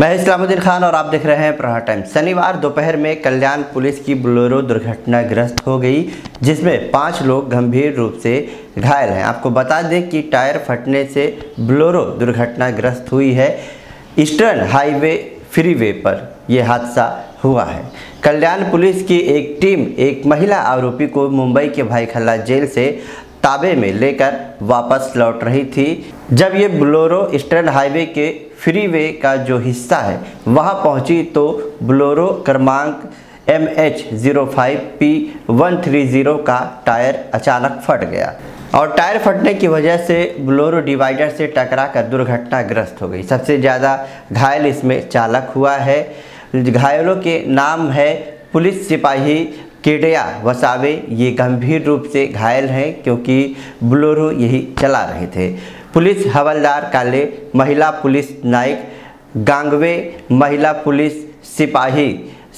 मैं इस्लामुद्दीन खान और आप देख रहे हैं प्रहार टाइम शनिवार दोपहर में कल्याण पुलिस की बोलेरो दुर्घटनाग्रस्त हो गई, जिसमें पाँच लोग गंभीर रूप से घायल हैं। आपको बता दें कि टायर फटने से बोलेरो दुर्घटनाग्रस्त हुई है। ईस्टर्न हाईवे फ्रीवे पर यह हादसा हुआ है। कल्याण पुलिस की एक टीम, एक महिला आरोपी को मुंबई के भाई खल्ला जेल से ताबे में लेकर वापस लौट रही थी। जब ये ब्लोरो ईस्टर्न हाईवे के फ्रीवे का जो हिस्सा है, वहाँ पहुँची तो ब्लोरो क्रमांक M H zero five P one three zero का टायर अचानक फट गया। और टायर फटने की वजह से ब्लोरो डिवाइडर से टकरा कर दुर्घटनाग्रस्त हो गई। सबसे ज़्यादा घायल इसमें चालक हुआ है। घायलों के नाम है पुलिस सिपाही केडिया वसावे, ये गंभीर रूप से घायल हैं क्योंकि ब्लोरो यही चला रहे थे। पुलिस हवलदार काले, महिला पुलिस नायक गांगवे, महिला पुलिस सिपाही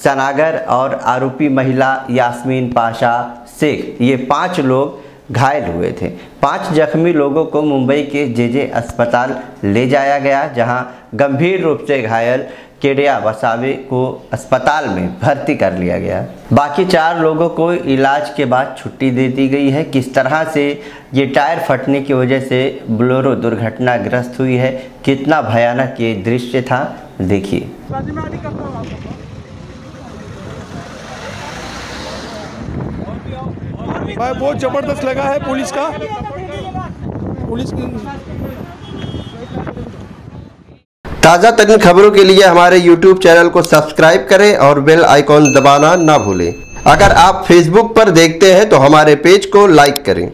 सनागर और आरोपी महिला यास्मीन पाशा, शेख, ये पाँच लोग घायल हुए थे। पाँच जख्मी लोगों को मुंबई के जेजे अस्पताल ले जाया गया, जहाँ गंभीर रूप से घायल केडिया वसावे को अस्पताल में भर्ती कर लिया गया। बाकी चार लोगों को इलाज के बाद छुट्टी दे दी गई है। किस तरह से ये टायर फटने की वजह से ब्लोरो दुर्घटनाग्रस्त हुई है, कितना भयानक ये दृश्य था, देखिए। भाई, बहुत ज़बरदस्त लगा है पुलिस का। पुलिस ताज़ा तरीन खबरों के लिए हमारे YouTube चैनल को सब्सक्राइब करें और बेल आइकॉन दबाना ना भूलें। अगर आप Facebook पर देखते हैं तो हमारे पेज को लाइक करें।